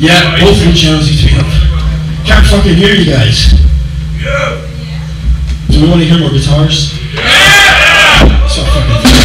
Yeah, both your channels need to be up. Can't fucking hear you guys. Do we want to hear more guitars? Yeah! So fucking.